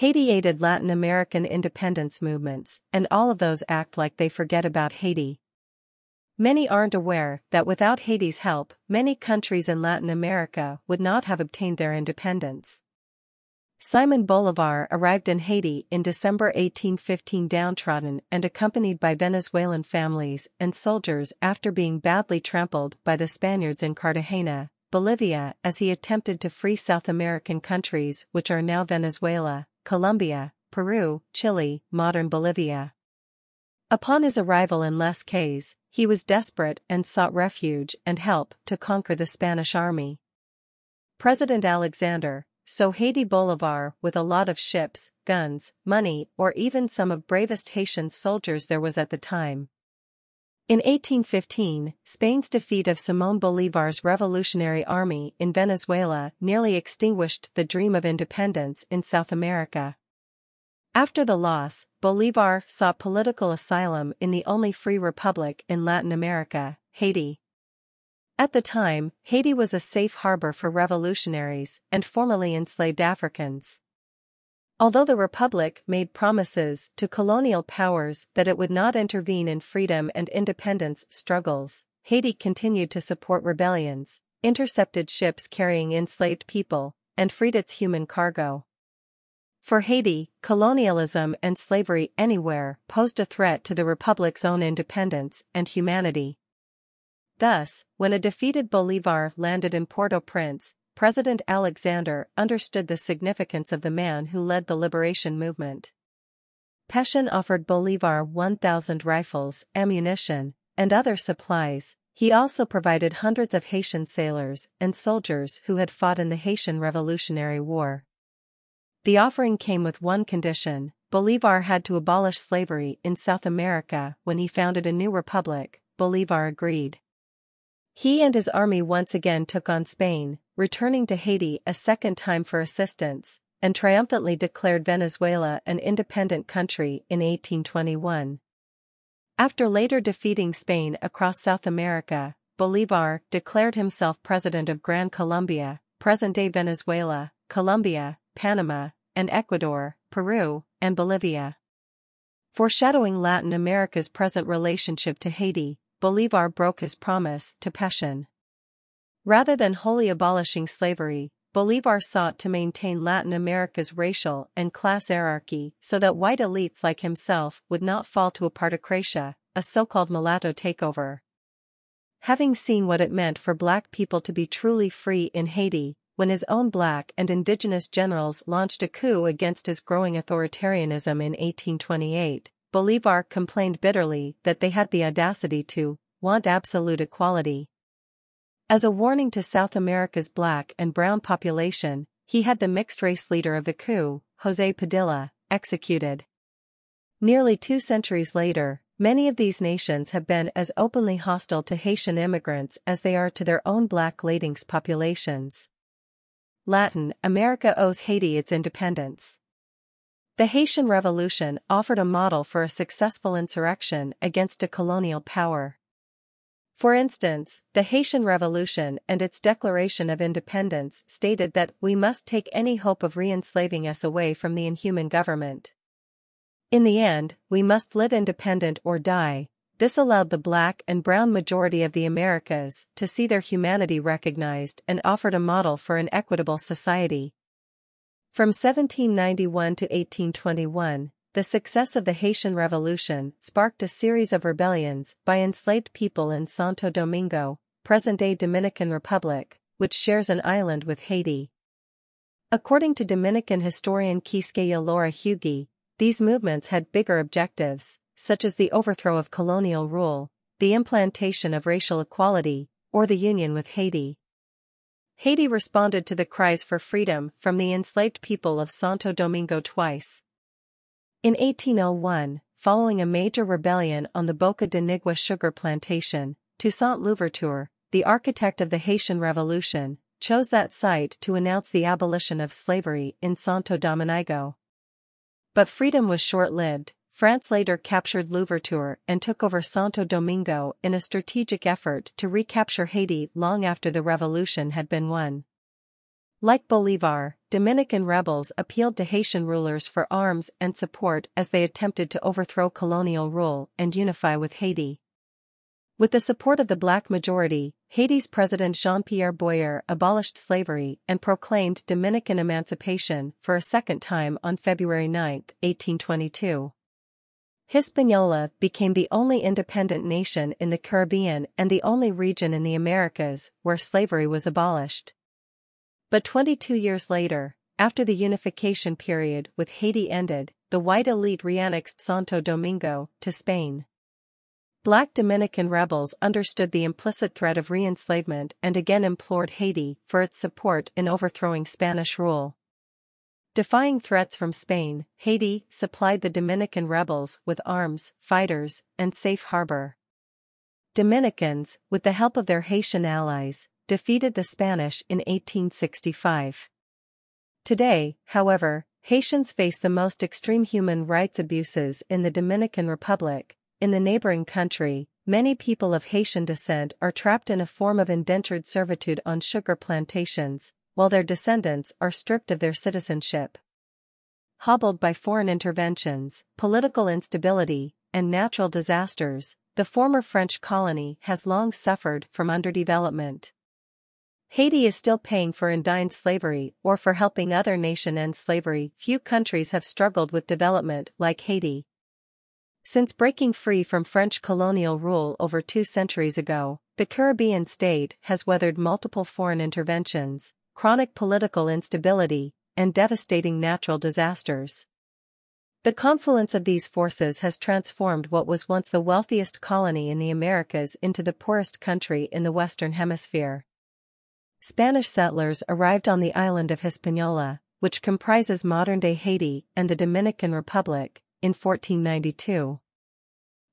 Haiti aided Latin American independence movements, and all of those act like they forget about Haiti. Many aren't aware that without Haiti's help, many countries in Latin America would not have obtained their independence. Simon Bolivar arrived in Haiti in December 1815 downtrodden and accompanied by Venezuelan families and soldiers after being badly trampled by the Spaniards in Cartagena, Bolivia as he attempted to free South American countries which are now Venezuela, Colombia, Peru, Chile, modern Bolivia. Upon his arrival in Les Cayes, he was desperate and sought refuge and help to conquer the Spanish army. President Alexander, so Haiti Bolivar with a lot of ships, guns, money or even some of bravest Haitian soldiers there was at the time. In 1815, Spain's defeat of Simón Bolívar's revolutionary army in Venezuela nearly extinguished the dream of independence in South America. After the loss, Bolívar sought political asylum in the only free republic in Latin America, Haiti. At the time, Haiti was a safe harbor for revolutionaries and formerly enslaved Africans. Although the Republic made promises to colonial powers that it would not intervene in freedom and independence struggles, Haiti continued to support rebellions, intercepted ships carrying enslaved people, and freed its human cargo. For Haiti, colonialism and slavery anywhere posed a threat to the Republic's own independence and humanity. Thus, when a defeated Bolivar landed in Port-au-Prince, President Alexander understood the significance of the man who led the liberation movement. Pétion offered Bolivar 1,000 rifles, ammunition, and other supplies. He also provided hundreds of Haitian sailors and soldiers who had fought in the Haitian Revolutionary War. The offering came with one condition, Bolivar had to abolish slavery in South America when he founded a new republic, Bolivar agreed. He and his army once again took on Spain, returning to Haiti a second time for assistance, and triumphantly declared Venezuela an independent country in 1821. After later defeating Spain across South America, Bolivar declared himself president of Gran Colombia, present-day Venezuela, Colombia, Panama, and Ecuador, Peru, and Bolivia. Foreshadowing Latin America's present relationship to Haiti, Bolivar broke his promise to Pétion. Rather than wholly abolishing slavery, Bolivar sought to maintain Latin America's racial and class hierarchy so that white elites like himself would not fall to a pardocracia, a so-called mulatto takeover. Having seen what it meant for black people to be truly free in Haiti, when his own black and indigenous generals launched a coup against his growing authoritarianism in 1828, Bolivar complained bitterly that they had the audacity to want absolute equality. As a warning to South America's black and brown population, he had the mixed-race leader of the coup, José Padilla, executed. Nearly two centuries later, many of these nations have been as openly hostile to Haitian immigrants as they are to their own black Latinx populations. Latin America owes Haiti its independence. The Haitian Revolution offered a model for a successful insurrection against a colonial power. For instance, the Haitian Revolution and its Declaration of Independence stated that we must take any hope of re-enslaving us away from the inhuman government. In the end, we must live independent or die. This allowed the black and brown majority of the Americas to see their humanity recognized and offered a model for an equitable society. From 1791 to 1821, the success of the Haitian Revolution sparked a series of rebellions by enslaved people in Santo Domingo, present-day Dominican Republic, which shares an island with Haiti. According to Dominican historian Quisqueya Lora Hugi, these movements had bigger objectives, such as the overthrow of colonial rule, the implantation of racial equality, or the union with Haiti. Haiti responded to the cries for freedom from the enslaved people of Santo Domingo twice. In 1801, following a major rebellion on the Boca de Nigua sugar plantation, Toussaint Louverture, the architect of the Haitian Revolution, chose that site to announce the abolition of slavery in Santo Domingo. But freedom was short-lived, France later captured Louverture and took over Santo Domingo in a strategic effort to recapture Haiti long after the revolution had been won. Like Bolivar, Dominican rebels appealed to Haitian rulers for arms and support as they attempted to overthrow colonial rule and unify with Haiti. With the support of the black majority, Haiti's President Jean-Pierre Boyer abolished slavery and proclaimed Dominican emancipation for a second time on February 9, 1822. Hispaniola became the only independent nation in the Caribbean and the only region in the Americas where slavery was abolished. But 22 years later, after the unification period with Haiti ended, the white elite reannexed Santo Domingo to Spain. Black Dominican rebels understood the implicit threat of re-enslavement and again implored Haiti for its support in overthrowing Spanish rule. Defying threats from Spain, Haiti supplied the Dominican rebels with arms, fighters, and safe harbor. Dominicans, with the help of their Haitian allies, defeated the Spanish in 1865. Today, however, Haitians face the most extreme human rights abuses in the Dominican Republic. In the neighboring country, many people of Haitian descent are trapped in a form of indentured servitude on sugar plantations, while their descendants are stripped of their citizenship. Hobbled by foreign interventions, political instability, and natural disasters, the former French colony has long suffered from underdevelopment. Haiti is still paying for indigent slavery or for helping other nation end slavery. Few countries have struggled with development like Haiti. Since breaking free from French colonial rule over two centuries ago, the Caribbean state has weathered multiple foreign interventions, chronic political instability, and devastating natural disasters. The confluence of these forces has transformed what was once the wealthiest colony in the Americas into the poorest country in the Western Hemisphere. Spanish settlers arrived on the island of Hispaniola, which comprises modern-day Haiti and the Dominican Republic, in 1492.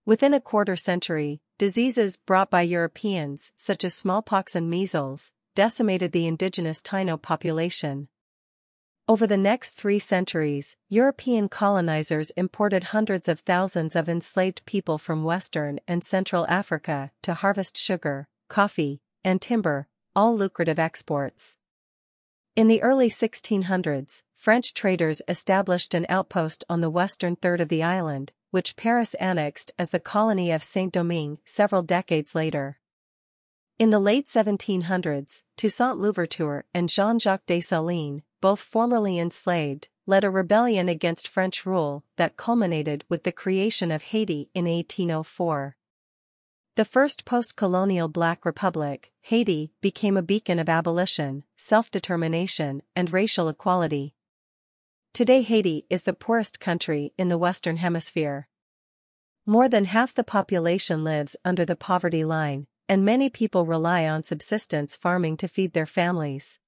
Within a quarter century, diseases brought by Europeans, such as smallpox and measles, decimated the indigenous Taino population. Over the next three centuries, European colonizers imported hundreds of thousands of enslaved people from Western and Central Africa to harvest sugar, coffee, and timber, all lucrative exports. In the early 1600s, French traders established an outpost on the western third of the island, which Paris annexed as the colony of Saint-Domingue several decades later. In the late 1700s, Toussaint Louverture and Jean-Jacques Dessalines, both formerly enslaved, led a rebellion against French rule that culminated with the creation of Haiti in 1804. The first post-colonial Black Republic, Haiti, became a beacon of abolition, self-determination, and racial equality. Today Haiti is the poorest country in the Western Hemisphere. More than half the population lives under the poverty line, and many people rely on subsistence farming to feed their families.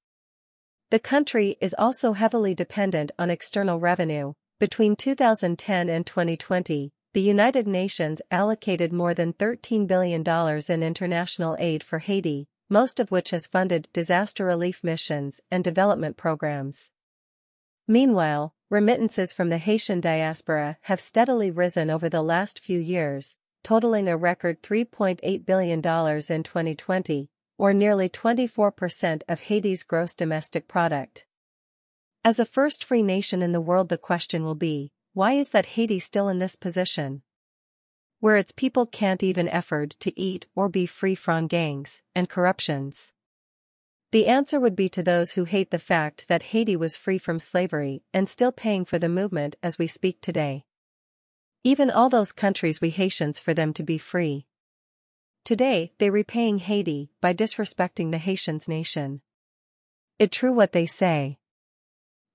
The country is also heavily dependent on external revenue. Between 2010 and 2020, the United Nations allocated more than $13 billion in international aid for Haiti, most of which has funded disaster relief missions and development programs. Meanwhile, remittances from the Haitian diaspora have steadily risen over the last few years, totaling a record $3.8 billion in 2020, or nearly 24% of Haiti's gross domestic product. As a first free nation in the world the question will be, why is that Haiti still in this position? Where its people can't even afford to eat or be free from gangs and corruptions. The answer would be to those who hate the fact that Haiti was free from slavery and still paying for the movement as we speak today. Even all those countries we Haitians for them to be free. Today, they repaying Haiti by disrespecting the Haitians nation. It true what they say.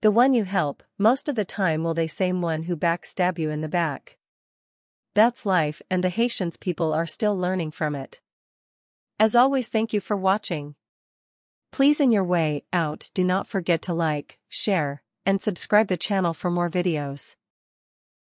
The one you help, most of the time will they same one who backstab you in the back. That's life and the Haitians people are still learning from it. As always thank you for watching. Please in your way out do not forget to like, share, and subscribe the channel for more videos.